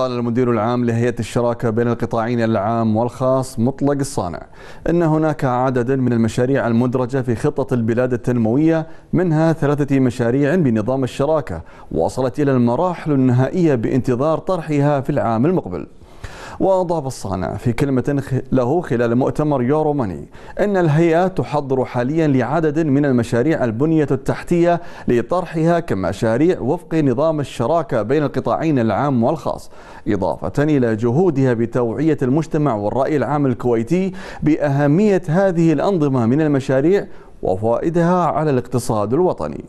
قال المدير العام لهيئة الشراكة بين القطاعين العام والخاص مطلق الصانع. أن هناك عدد من المشاريع المدرجة في خطة البلاد التنموية منها ثلاثة مشاريع بنظام الشراكة وصلت إلى المراحل النهائية بانتظار طرحها في العام المقبل. وأضاف الصانع في كلمة له خلال مؤتمر يورو ماني. أن الهيئة تحضر حاليا لعدد من المشاريع البنية التحتية لطرحها كمشاريع وفق نظام الشراكة بين القطاعين العام والخاص إضافة إلى جهودها بتوعية المجتمع والرأي العام الكويتي بأهمية هذه الأنظمة من المشاريع وفوائدها على الاقتصاد الوطني.